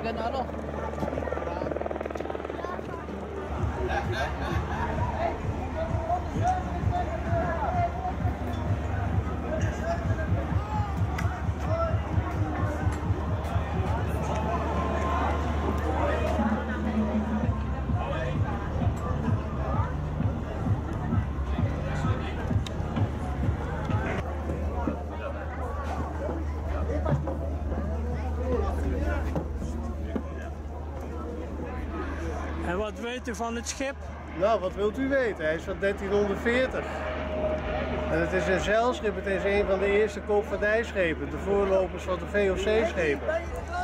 跟哪儿弄？Weet u van het schip? Nou, wat wilt u weten? Hij is van 1340. En het is een zeilschip, het is een van de eerste koopvaardijschepen, de voorlopers van de VOC-schepen.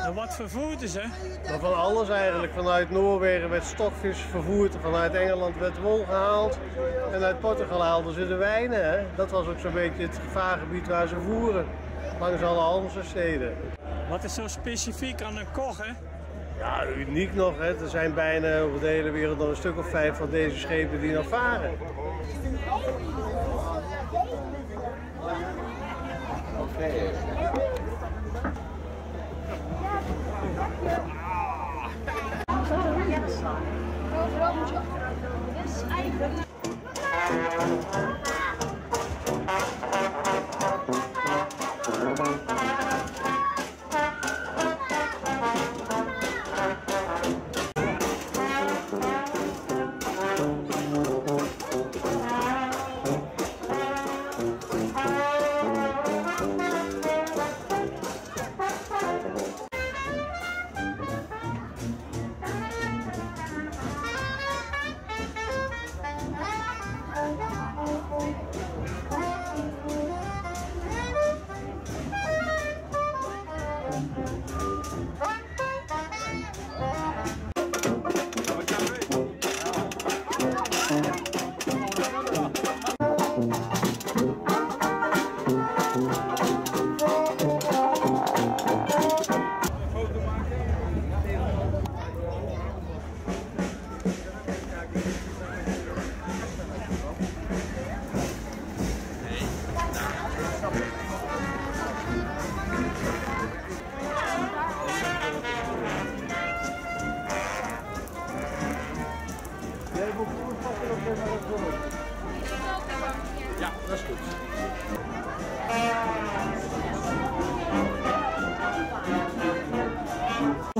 En wat vervoerden ze? Maar van alles eigenlijk. Vanuit Noorwegen werd stokvis vervoerd, vanuit Engeland werd wol gehaald en uit Portugal haalden ze de wijnen. Hè? Dat was ook zo'n beetje het gevaargebied waar ze voeren, langs alle Hanse-steden. Wat is zo specifiek aan een koch, hè? Ja, uniek nog. Hè? Er zijn bijna over de hele wereld nog een stuk of vijf van deze schepen die nog varen. Ja,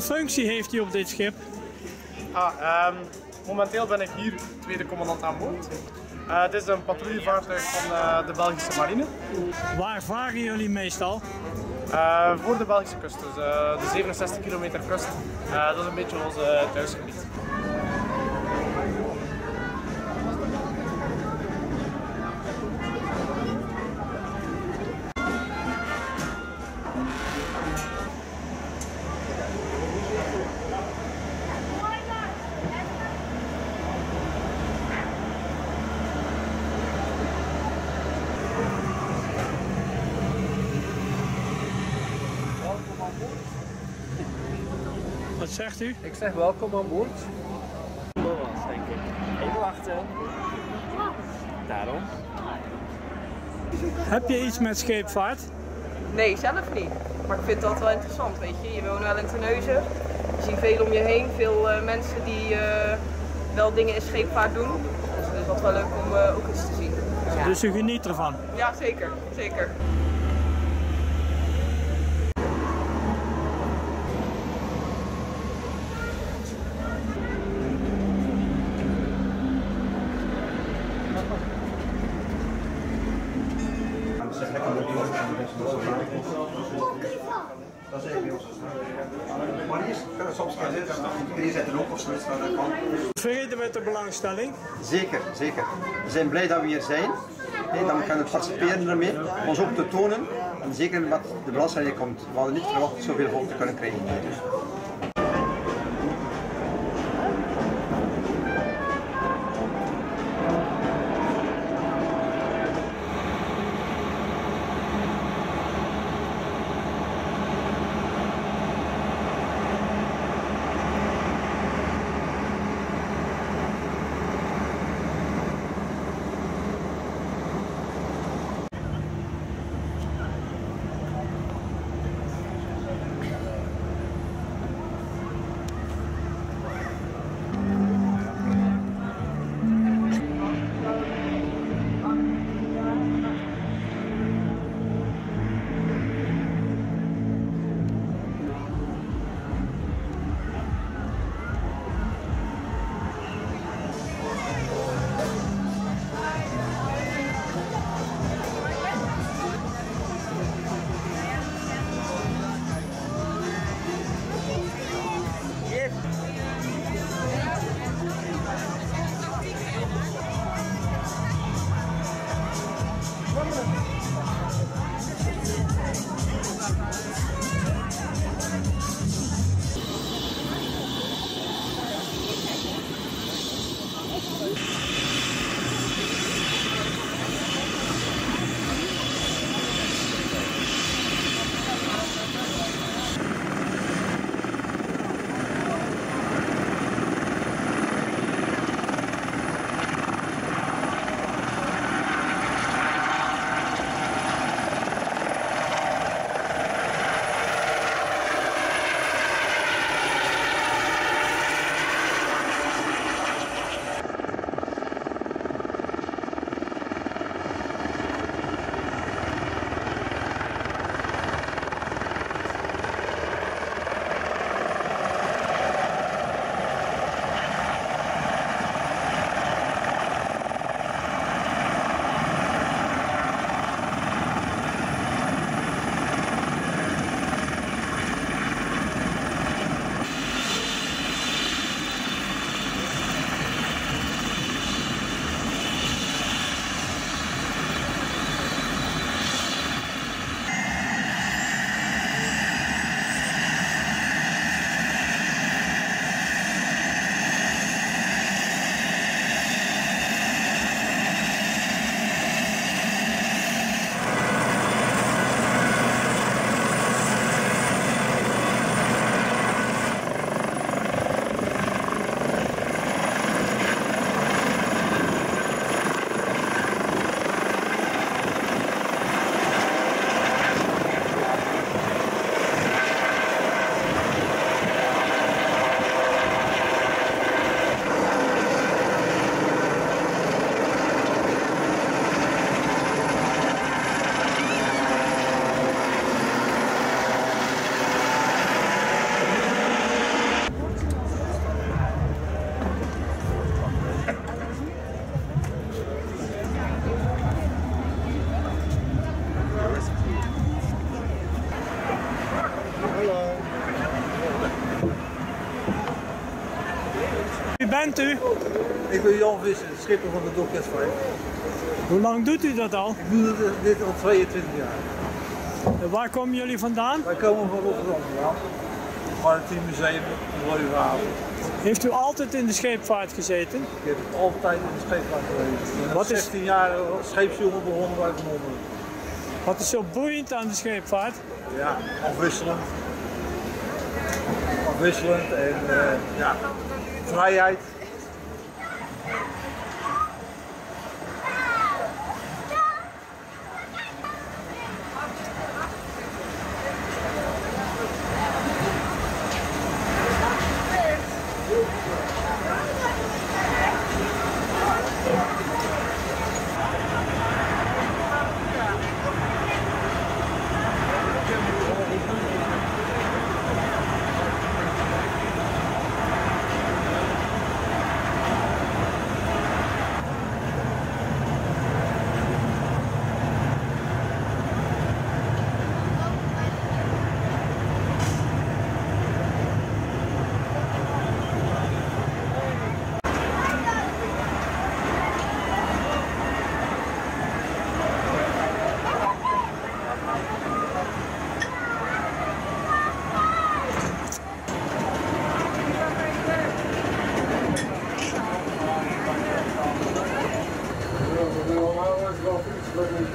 functie heeft hij op dit schip? Ah, ehm, momenteel ben ik hier tweede commandant aan boord. Eh, het is een patrouillevaartuig van eh, de Belgische marine. Waar varen jullie meestal? Eh, voor de Belgische kust, dus de 67 kilometer kust. Dat is een beetje ons thuisgebied. Wat zegt u? Ik zeg welkom aan boord. was, denk ik. Even wachten. Daarom. Heb je iets met scheepvaart? Nee, zelf niet. Maar ik vind dat wel interessant, weet je. Je woont wel in Terneuzen. Je ziet veel om je heen. Veel eh, mensen die eh, wel dingen in scheepvaart doen. Dus het is wel leuk om eh, ook eens te zien. Ja, Dus u geniet ervan. ja zeker. Zeker. Hier zitten ook of zoiets kant. Tevreden met de belangstelling? Zeker, zeker. We zijn blij dat we hier zijn. Hey, dat we kunnen participeren ermee, om ons ook te tonen. En zeker wat de belangstelling komt. We hadden niet verwacht zoveel volk te kunnen krijgen. Bent u? Ik ben Jan Visser, schipper van de 5. Hoe lang doet u dat al? Ik doe dit, al 22 jaar. En waar komen jullie vandaan? Wij komen van Rotterdam vandaan. Maritiem Museum, verhaal. Heeft u altijd in de scheepvaart gezeten? Ik heb altijd in de scheepvaart ben Wat is- 16 jaar als scheepsjongen begonnen bij Van. Wat is zo boeiend aan de scheepvaart? Ja, afwisselend. Afwisselend en eh, ja, Freiheit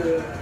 네.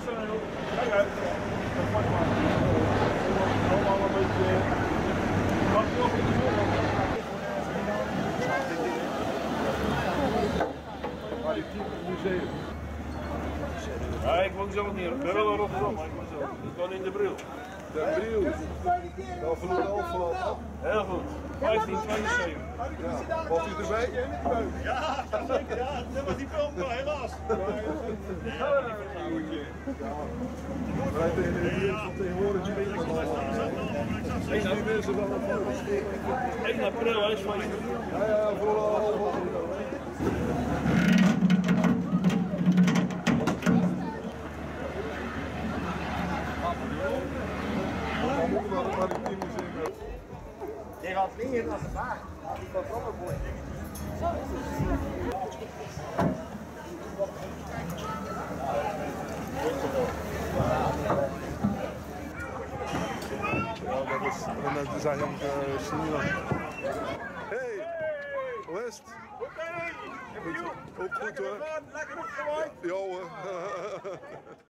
Vrijheid. Ja, ik woon zelf niet. Ik ben wel in Rotterdam, maar ik woon zelf. Ik woon in de Bril. De bril. Wel genoeg afgelopen. Heel goed. 1572. Ja. Was u erbij? Ja, zeker. Ja, dat was die film, maar ouwetje. Wij tegen de buurt van tegenwoordig spelen al. mensen een foto's. 1? Ja, ja, voor. Je gaat vliegen als een baard. Dat komt ook mooi. Zo dat is, dat is eigenlijk uh. Hey, West. Hoe goed hoor. Lekker opgewaaid. Ja hoor.